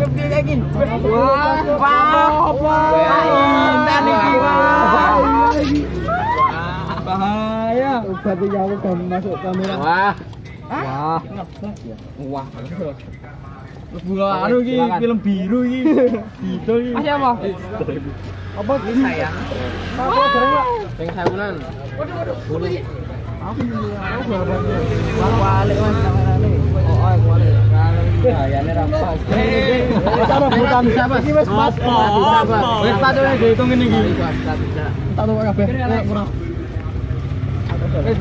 Wah, wah, Wah, wah, wah. wah, wah, wah. Bahaya. wah, wah, wah, masuk kamera. Wah. Wah. Wah. wah, anu wah, film biru iki. Didol apa? Apa sayang? Apa Wah, Ayane rampas. Wis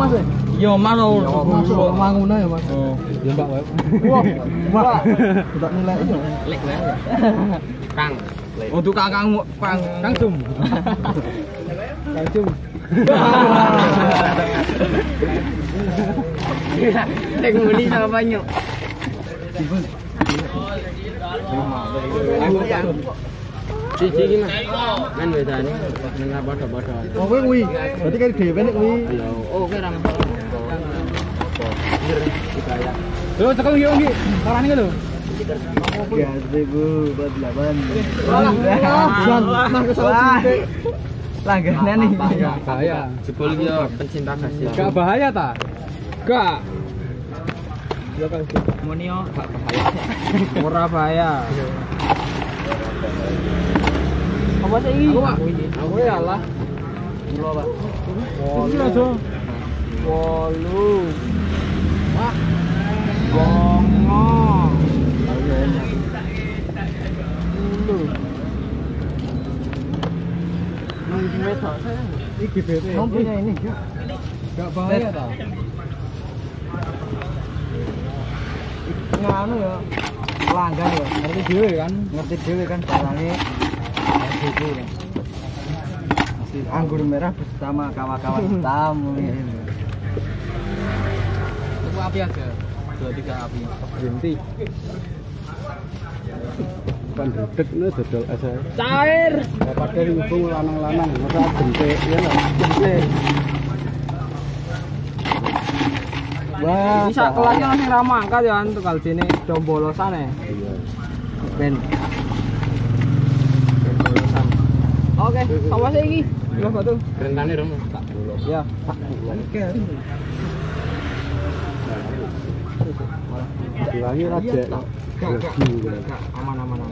ますいやまだおましょまごないましょ điện bạo. Ấy vâng tận lễ rồi. Lễ lễ càng ô tu càng càng càng càng trùng càng trùng đừng đi sao bao nhiêu? Kan padha-padha. Oh. Berarti kan dhewe nek kuwi. Oh, tekan. Ya, delapan. Nah, kesalahan. Langganan nih. Bahaya. Jebol iki yo pencinta kasih. Gak bahaya ta? Gak. Ya kan. Monio. Ora bahaya. Apa sih ini? Aku, Pak. Aku ya Allah. Gula, Pak. Ini aja. Wolu. Wah. Gongo. Iki BT. Kamu punya ini? Gak bahaya ta? Nganu ya. Pelanggan ya. Ngerti dhewe kan? Ngerti dhewe kan barangnya. Gitu kan. Masih anggur merah bersama kawan-kawan hitam. Tunggu api aja. Dua tiga api. Berhenti. Bukan dudek ini dodol es Cair. Pakai hubung lanang-lanang, masa jentik ya lah, jentik. Wah, Bisa kelasnya langsung ramah angkat ya untuk kali sini dombolosan ya. Iya. Ben. Dombolosan. Sih ini. Lo kok tuh? Rentane rom tak dulu. Ya, tak. Oke. Raja. Aman, aman, aman.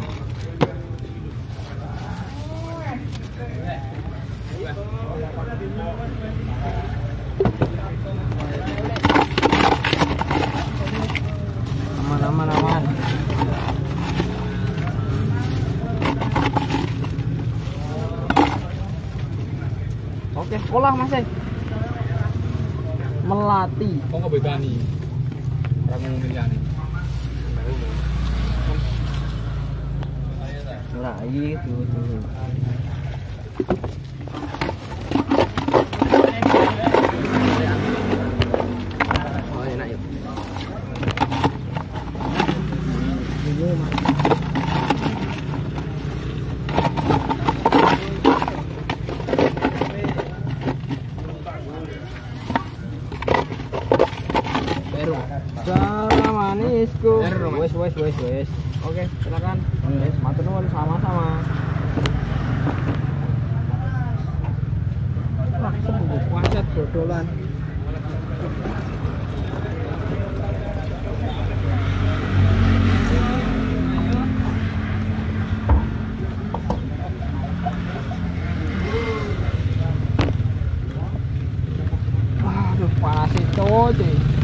Aman, aman, aman. Sekolah masih. Melati. Kok nggak begani? Orang ngomongin. Lah, itu tuh. Oh, Cara manisku. Wes wes wes wes. Oke, silakan. Wes, matur nuwun sama-sama. Wacat dodolan. Waduh, panas itu, cuy.